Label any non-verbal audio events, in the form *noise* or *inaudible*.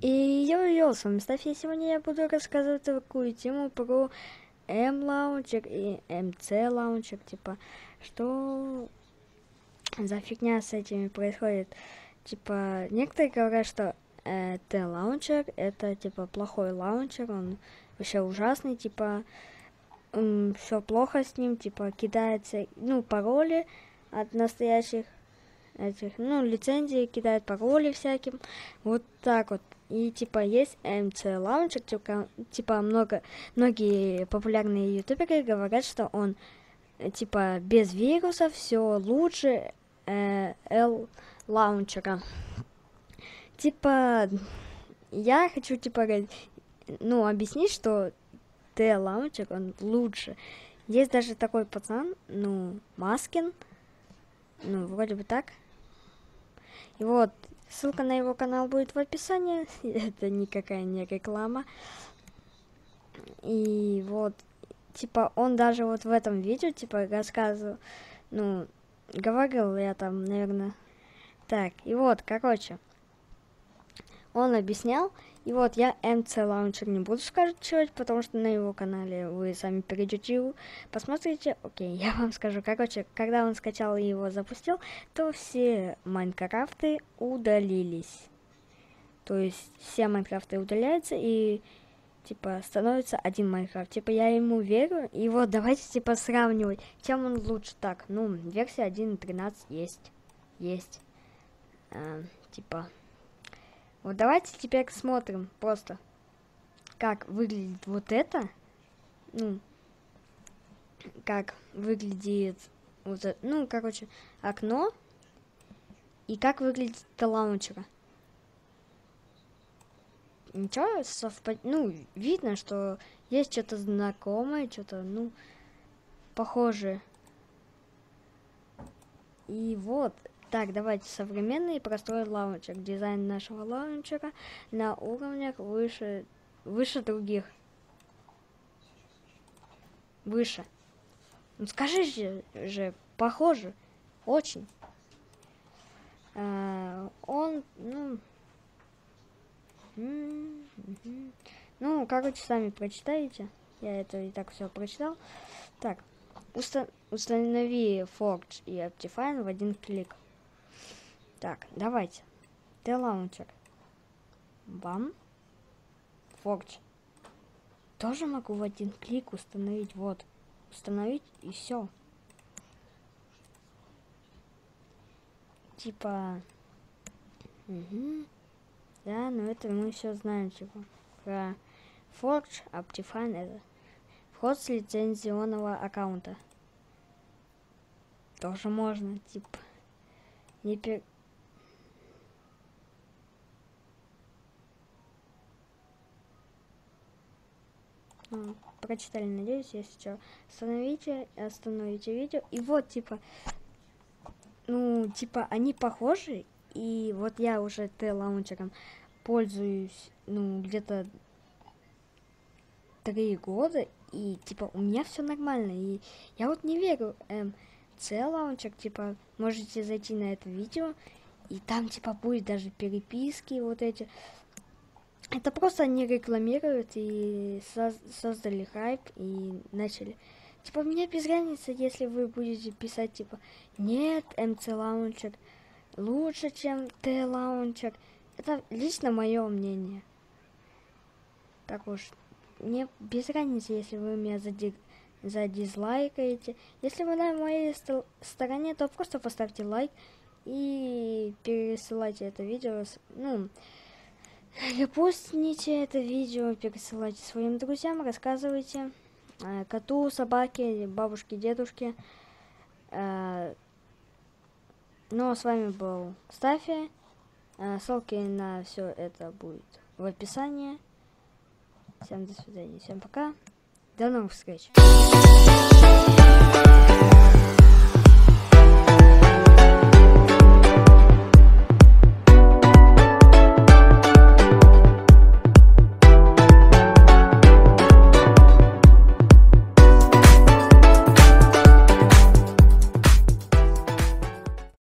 Йо-йо, с вами Стаффи, сегодня я буду рассказывать такую тему про M-launcher и MC launcher, типа, что за фигня с этими происходит. Типа, некоторые говорят, что э, TLauncher это, типа, плохой лаунчер, он вообще ужасный, типа, все плохо с ним, типа, кидается, ну, пароли от настоящих этих, ну, лицензии, кидает пароли всяким, вот так вот. И типа есть MC Launcher, типа, типа много, многие популярные ютуберы говорят, что он типа без вирусов все лучше э, L лаунчера. Типа я хочу типа ну объяснить, что T лаунчер он лучше. Есть даже такой пацан, ну Маскин, ну вроде бы так. И вот Ссылка на его канал будет в описании. *laughs* Это никакая не реклама. И вот, типа, он даже вот в этом видео, типа, рассказывал, ну, говорил я там, наверное. Так, и вот, короче, он объяснял, и вот я MC Launcher не буду скачивать, потому что на его канале вы сами перейдете посмотрите. Окей, я вам скажу. Короче, когда он скачал и его запустил, то все Майнкрафты удалились. То есть все Майнкрафты удаляются и типа становится один Майнкрафт. Типа я ему верю. И вот давайте типа сравнивать, чем он лучше. Так, ну, версия 1.13 есть. Есть. А, типа вот давайте теперь смотрим просто, как выглядит вот это. Ну, как выглядит вот это, ну, короче, окно. И как выглядит это лаунчера. Ничего совпад... Ну, видно, что есть что-то знакомое, что-то, ну, похожее. И вот, так, давайте современный простой лаунчер. Дизайн нашего лаунчера на уровнях выше, выше других. Выше. Ну скажи же, же похоже. Очень. А, он, ну... Ну, короче, сами прочитаете. Я это и так все прочитал. Так, установи Forge и Optifine в один клик. Так, давайте. Т-лаунчер. Бам. Фордж. Тоже могу в один клик установить. Вот. Установить и все. Типа... Угу. Да, но это мы все знаем, типа. Про Forge, Optifine это. Вход с лицензионного аккаунта. Тоже можно, типа. Не пер... прочитали, надеюсь, если что. Остановите, остановите видео. И вот, типа, ну, типа, они похожи. И вот я уже Т-лаунчером пользуюсь, ну, где-то три года. И, типа, у меня все нормально. И я вот не верю, эм, C-лаунчер, типа, можете зайти на это видео. И там, типа, будет даже переписки вот эти. Это просто они рекламируют и создали хайп и начали. Типа, мне без разницы, если вы будете писать, типа, нет, MC Launcher лучше, чем T Launcher. Это лично мое мнение. Так уж, мне без разницы, если вы меня зади... задизлайкаете. Если вы на моей стороне, то просто поставьте лайк и пересылайте это видео. Ну, Репостните это видео, пересылайте своим друзьям, рассказывайте э, коту, собаке, бабушке, дедушке. Э, ну а с вами был Стафи. Э, ссылки на все это будет в описании. Всем до свидания, всем пока. До новых встреч.